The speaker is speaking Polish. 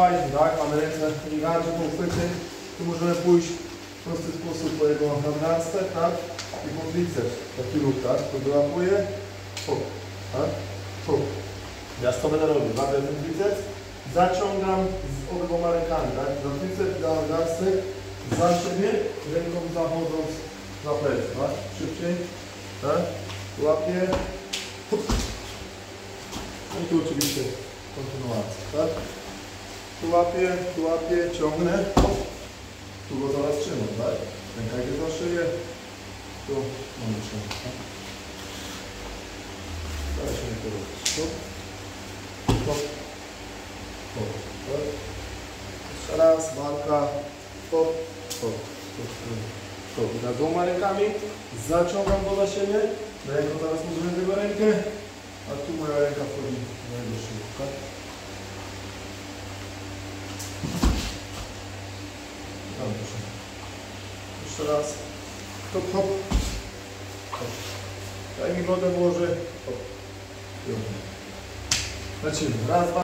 Fajnie, tak? Mamy ręce po uchwycie. Tu możemy pójść w prosty sposób po jego nadgarstkę, tak? I po triceps. Taki ruch, tak? To wyłapuję. Hop, tak? Hop. Ja to będę robił. Łapię ten triceps. Zaciągam z obydwoma rękami, tak? Za triceps, za nadgarstek. Za siebie, ręką zachodząc na plecy, tak? Szybciej. Tak? Łapię. Hop. No i tu oczywiście kontynuacja, tak? Tu łapię, tu łapię, ciągnę. Tu go zaraz trzymam, tak? Ręka idzie za szyję. Tu mamy trzymać, tak? Staraj się to robić. Hop. Hop. Hop. Tak? Jeszcze raz, walka. Hop. Hop. Hop. Hop. I tak dwoma rękami zaciągam go na siebie. Ręką zaraz użyję tego rękę. A tu moja ręka wchodzi na jego szyję, proszę. Jeszcze raz. Hop, hop. Daj mi wodę włoży. Hop. Lecimy. Raz, dwa.